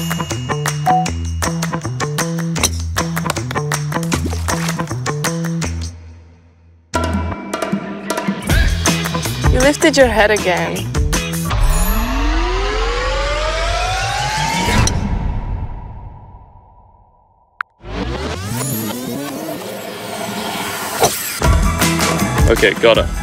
You lifted your head again. Okay, got it.